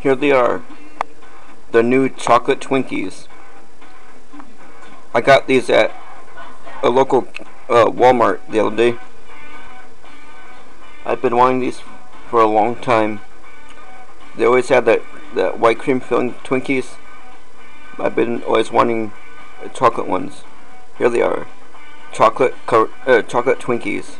Here they are. The new chocolate Twinkies. I got these at a local uh, Walmart the other day. I've been wanting these for a long time. They always had that, that white cream filling Twinkies. I've been always wanting chocolate ones. Here they are. Chocolate uh, chocolate Twinkies.